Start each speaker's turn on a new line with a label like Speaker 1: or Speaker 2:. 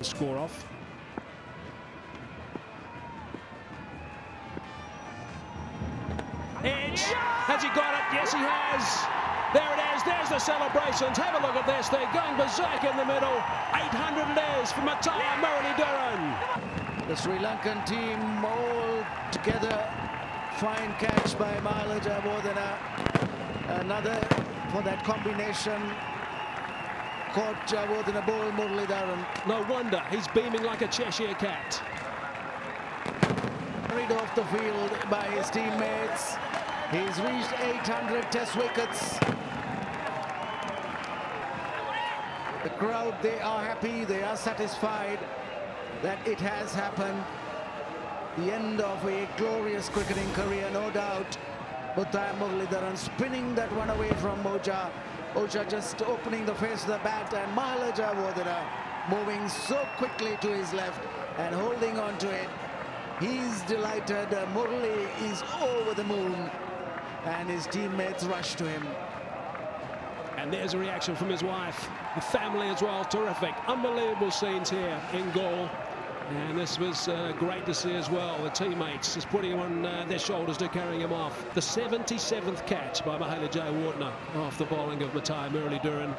Speaker 1: Score off. Edge. Has he got it? Yes, he has. There it is. There's the celebrations. Have a look at this. They're going berserk in the middle. 800 it is for Muttiah Muralitharan.
Speaker 2: The Sri Lankan team all together. Fine catch by Mahela Jayawardene. Another for that combination. Caught Jayawardene uh, ball Muralitharan.
Speaker 1: No wonder he's beaming like a Cheshire cat.
Speaker 2: Carried off the field by his teammates. He's reached 800 test wickets. The crowd, they are happy, they are satisfied that it has happened. The end of a glorious cricketing career, no doubt. Muttiah uh, Muralitharan spinning that one away from Ojha. Ojha just opening the face of the bat and Mahela Jayawardene moving so quickly to his left and holding on to it. He's delighted. Murali is over the moon and his teammates rush to him.
Speaker 1: And there's a reaction from his wife. The family as well, terrific. Unbelievable scenes here in Galle. And this was uh, great to see as well. The teammates just putting him on uh, their shoulders to carrying him off. The 77th catch by Mahela Jayawardene off the bowling of Muttiah Muralitharan.